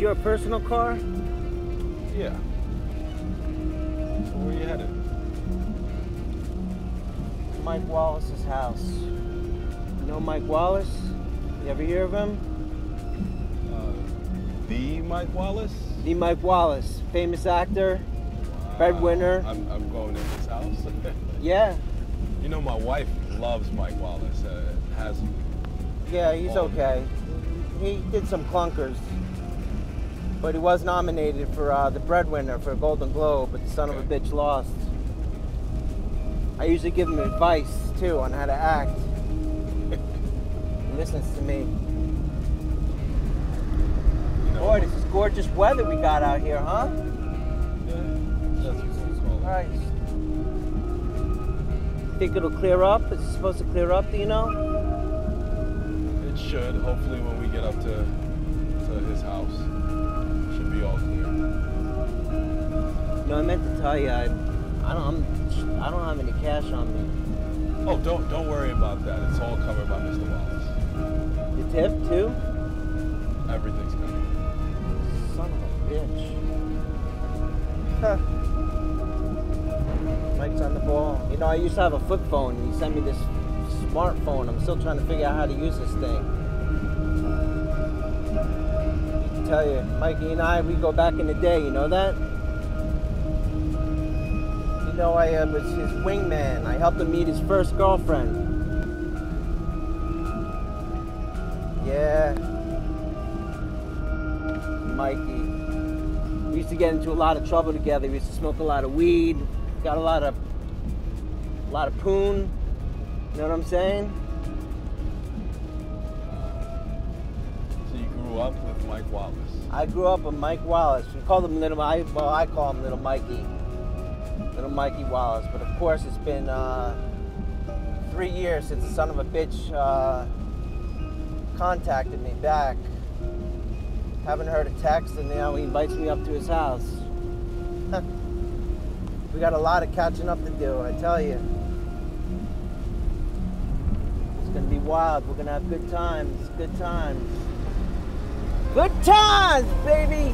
your personal car? Yeah. So where you headed? Mike Wallace's house. You know Mike Wallace? You ever hear of him? Uh, the Mike Wallace? The Mike Wallace, famous actor, Wow. breadwinner. I'm, I'm going in his house. Yeah, you know, my wife loves Mike Wallace. Uh, has yeah, he's okay. He did some clunkers, but he was nominated for uh, the breadwinner for a Golden Globe, but the son of a bitch lost. I usually give him advice too on how to act. He listens to me. you know. Boy, this is gorgeous weather we got out here, huh? Yeah, that's what it's called. Christ. Think it'll clear up? Is it supposed to clear up, do you know? It should. Hopefully, when we get up to to his house, should be all clear. No, I meant to tell you, I, I don't, I'm, I don't have any cash on me. Oh, don't don't worry about that. It's all covered by Mr. Wallace. The tip too? Everything's covered. Son of a bitch. Huh. Mike's on the ball. You know, I used to have a flip phone. and He sent me this smartphone. I'm still trying to figure out how to use this thing. Tell you, Mikey and I, we go back in the day. You know that? You know, I uh, was his wingman. I helped him meet his first girlfriend. Yeah. Mikey. We used to get into a lot of trouble together. We used to smoke a lot of weed. Got a lot of, a lot of poon. You know what I'm saying? Mike Wallace. I grew up with Mike Wallace. We called him Little. I well, I call him Little Mikey. Little Mikey Wallace. But of course, it's been uh, three years since the son of a bitch uh, contacted me back. Haven't heard a text, and now he invites me up to his house. we got a lot of catching up to do, I tell you. It's gonna be wild. We're gonna have good times. Good times. Good times, baby!